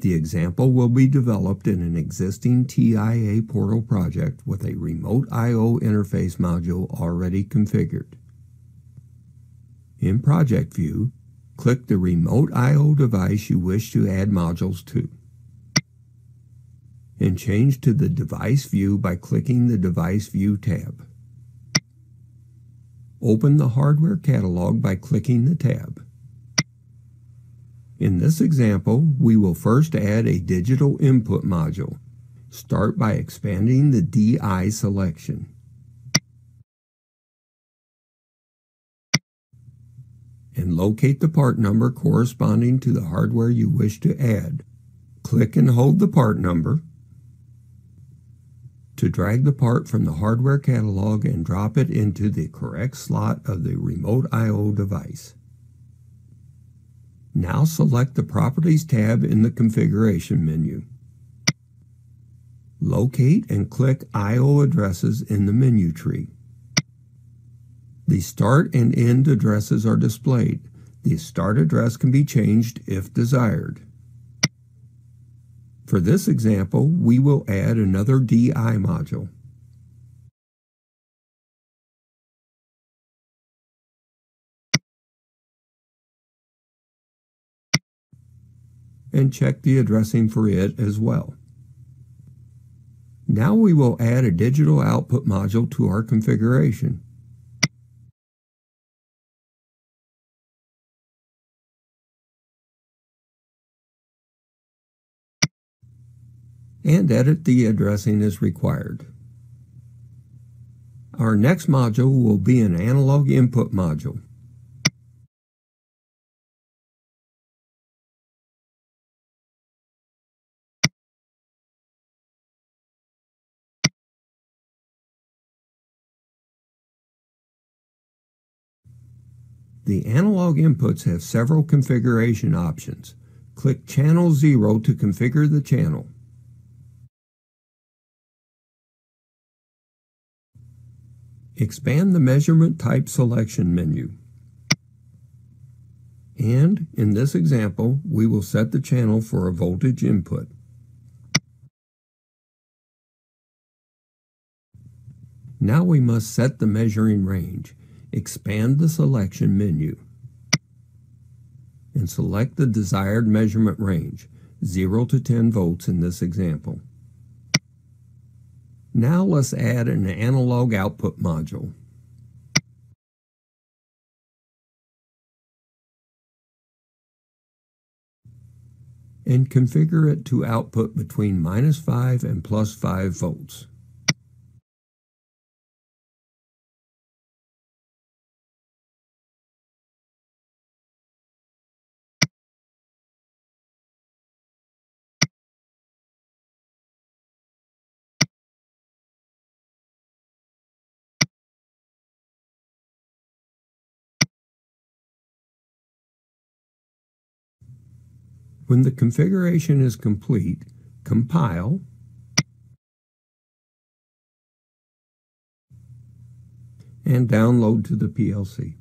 The example will be developed in an existing TIA portal project with a remote I.O. interface module already configured. In Project View, click the remote I.O. device you wish to add modules to. And change to the Device View by clicking the Device View tab. Open the Hardware Catalog by clicking the tab. In this example, we will first add a digital input module. Start by expanding the DI selection. And locate the part number corresponding to the hardware you wish to add. Click and hold the part number to drag the part from the hardware catalog and drop it into the correct slot of the remote I.O. device. Now select the Properties tab in the Configuration menu. Locate and click I.O. addresses in the menu tree. The start and end addresses are displayed. The start address can be changed if desired. For this example, we will add another DI module. And check the addressing for it as well. Now we will add a digital output module to our configuration. and edit the addressing as required. Our next module will be an analog input module. The analog inputs have several configuration options. Click Channel 0 to configure the channel. Expand the Measurement Type Selection menu. And, in this example, we will set the channel for a voltage input. Now we must set the measuring range. Expand the selection menu and select the desired measurement range, 0 to 10 volts in this example. Now let's add an analog output module. and configure it to output between minus 5 and plus 5 volts. When the configuration is complete, compile and download to the PLC.